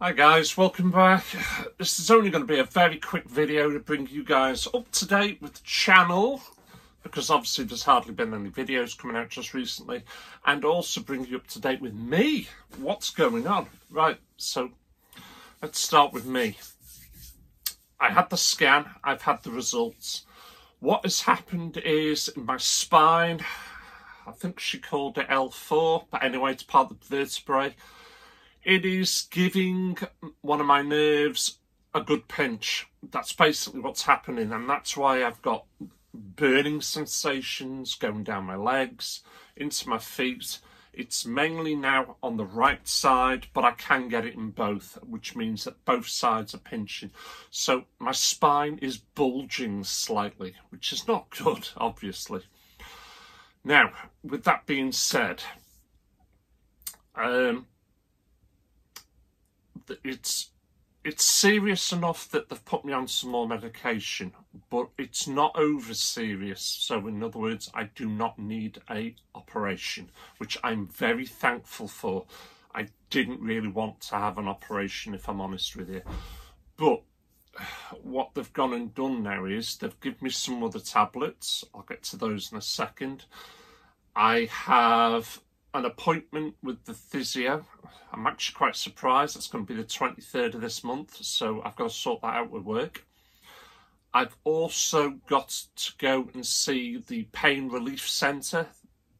Hi guys, welcome back. This is only going to be a very quick video to bring you guys up to date with the channel because obviously there's hardly been any videos coming out just recently and also bring you up to date with me. What's going on? Right, so let's start with me. I had the scan, I've had the results. What has happened is in my spine, I think she called it L4, but anyway, it's part of the vertebrae it is giving one of my nerves a good pinch. That's basically what's happening, and that's why I've got burning sensations going down my legs, into my feet. It's mainly now on the right side, but I can get it in both, which means that both sides are pinching. So my spine is bulging slightly, which is not good, obviously. Now, with that being said, um, it's it's serious enough that they've put me on some more medication, but it's not over serious. So, in other words, I do not need a operation, which I'm very thankful for. I didn't really want to have an operation, if I'm honest with you. But what they've gone and done now is they've given me some other tablets. I'll get to those in a second. I have an appointment with the physio. I'm actually quite surprised. It's going to be the 23rd of this month, so I've got to sort that out with work. I've also got to go and see the pain relief centre.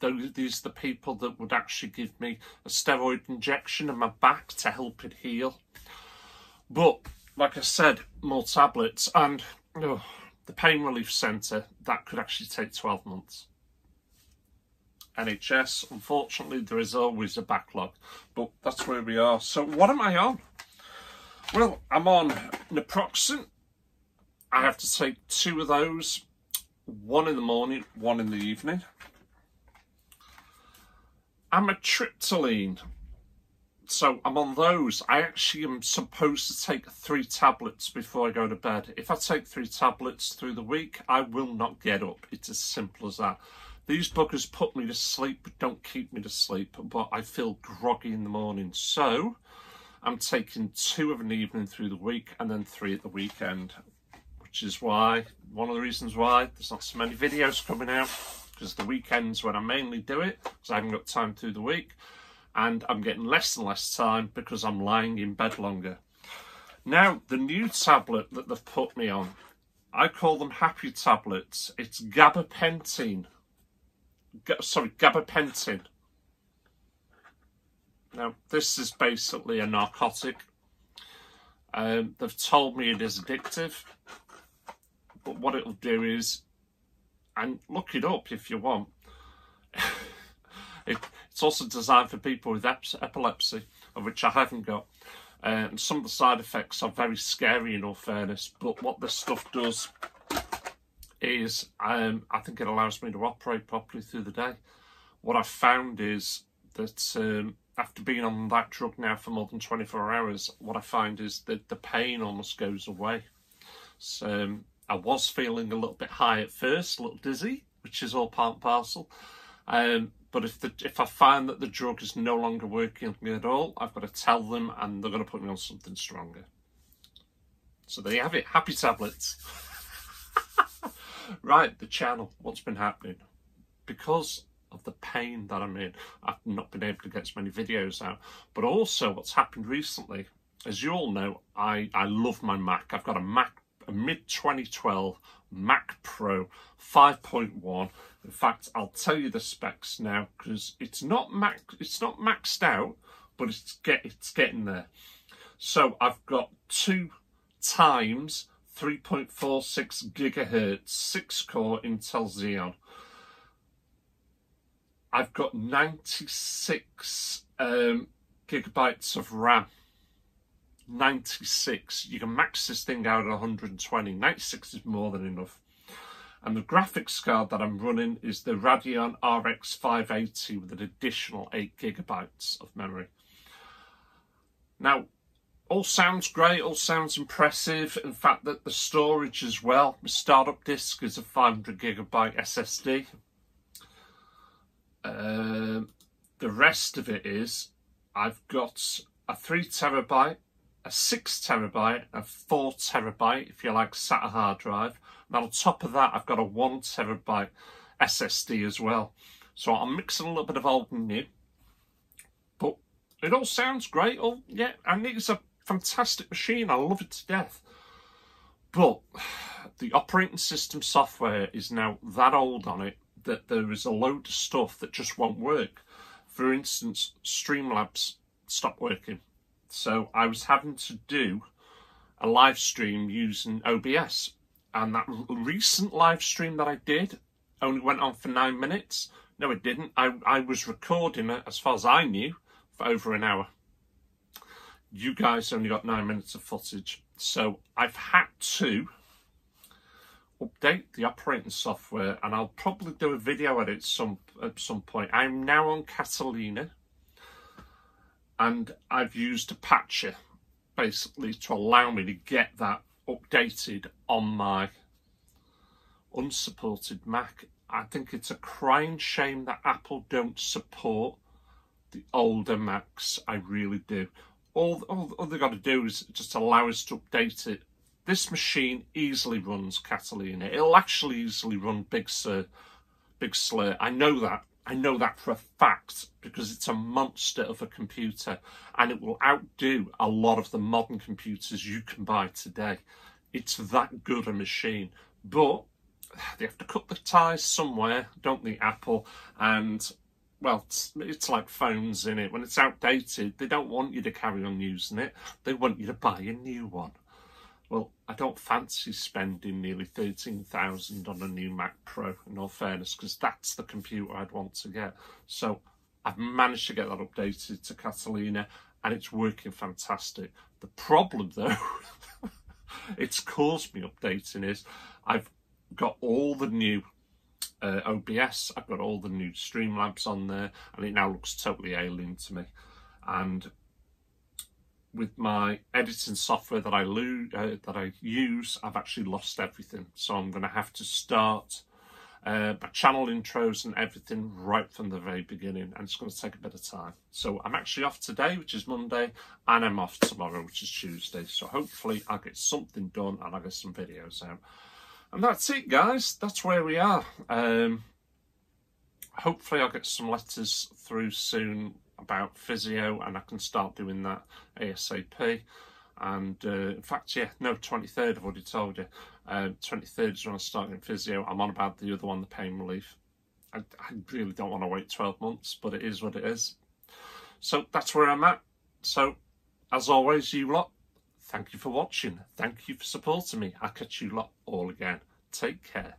These are the people that would actually give me a steroid injection in my back to help it heal. But, like I said, more tablets and oh, the pain relief centre, that could actually take 12 months. NHS. Unfortunately, there is always a backlog, but that's where we are. So, what am I on? Well, I'm on naproxen. I have to take two of those, one in the morning, one in the evening. Amitriptyline. So I'm on those. I actually am supposed to take three tablets before I go to bed. If I take three tablets through the week, I will not get up. It's as simple as that. These buggers put me to sleep, but don't keep me to sleep. But I feel groggy in the morning. So I'm taking two of an evening through the week and then three at the weekend. Which is why, one of the reasons why there's not so many videos coming out. Because the weekends when I mainly do it, because I haven't got time through the week. And I'm getting less and less time because I'm lying in bed longer. Now, the new tablet that they've put me on, I call them happy tablets. It's gabapentin sorry, gabapentin. Now, this is basically a narcotic. Um, they've told me it is addictive, but what it'll do is, and look it up if you want. it, it's also designed for people with epilepsy, of which I haven't got. Uh, and some of the side effects are very scary in all fairness, but what this stuff does is um, I think it allows me to operate properly through the day. What I've found is that um, after being on that drug now for more than 24 hours, what I find is that the pain almost goes away. So um, I was feeling a little bit high at first, a little dizzy, which is all part and parcel. Um, but if the if I find that the drug is no longer working at all, I've got to tell them, and they're going to put me on something stronger. So there you have it. Happy tablets. Right, the channel, what's been happening? Because of the pain that I'm in, I've not been able to get as many videos out. But also what's happened recently, as you all know, I, I love my Mac. I've got a Mac, a mid-2012 Mac Pro 5.1. In fact, I'll tell you the specs now because it's not max, it's not maxed out, but it's get it's getting there. So I've got two times 3.46 gigahertz, 6 core Intel Xeon. I've got 96 um, gigabytes of RAM. 96. You can max this thing out at 120. 96 is more than enough. And the graphics card that I'm running is the Radeon RX 580 with an additional 8 gigabytes of memory. Now, all sounds great, all sounds impressive. In fact, that the storage as well. the startup disk is a 500 gigabyte SSD. Uh, the rest of it is I've got a 3 terabyte a 6 terabyte, a 4 terabyte if you like SATA hard drive. And on top of that, I've got a 1 terabyte SSD as well. So I'm mixing a little bit of old and new. But it all sounds great. Oh, yeah, and it's a fantastic machine. I love it to death. But the operating system software is now that old on it that there is a load of stuff that just won't work. For instance, Streamlabs stopped working. So I was having to do a live stream using OBS. And that recent live stream that I did only went on for nine minutes. No, it didn't. I, I was recording it, as far as I knew, for over an hour. You guys only got nine minutes of footage. So I've had to update the operating software and I'll probably do a video at it some at some point. I'm now on Catalina and I've used a patcher basically to allow me to get that updated on my unsupported Mac. I think it's a crying shame that Apple don't support the older Macs. I really do. All, all, all they've got to do is just allow us to update it this machine easily runs Catalina. It'll actually easily run Big Sur, Big Sur. I know that. I know that for a fact because it's a monster of a computer and it will outdo a lot of the modern computers you can buy today. It's that good a machine. But they have to cut the ties somewhere, don't they, Apple? And well, it's, it's, like phones in it. When it's outdated, they don't want you to carry on using it. They want you to buy a new one. Well, I don't fancy spending nearly 13,000 on a new Mac Pro, in all fairness, because that's the computer I'd want to get. So I've managed to get that updated to Catalina, and it's working fantastic. The problem, though, it's caused me updating is I've got all the new uh, OBS, I've got all the new Streamlabs on there, and it now looks totally alien to me. And with my editing software that I lo- uh, that I use, I've actually lost everything. So I'm going to have to start uh, my channel intros and everything right from the very beginning, and it's going to take a bit of time. So I'm actually off today, which is Monday, and I'm off tomorrow, which is Tuesday. So hopefully I'll get something done and I'll get some videos out. And that's it, guys. That's where we are. Um, hopefully I'll get some letters through soon about physio and I can start doing that ASAP. And uh, in fact, yeah, no, 23rd, I've already told you. Uh, 23rd is when I start in physio. I'm on about the other one, the pain relief. I, I really don't want to wait 12 months, but it is what it is. So that's where I'm at. So, as always, you lot, thank you for watching. Thank you for supporting me. I'll catch you lot all again. Take care.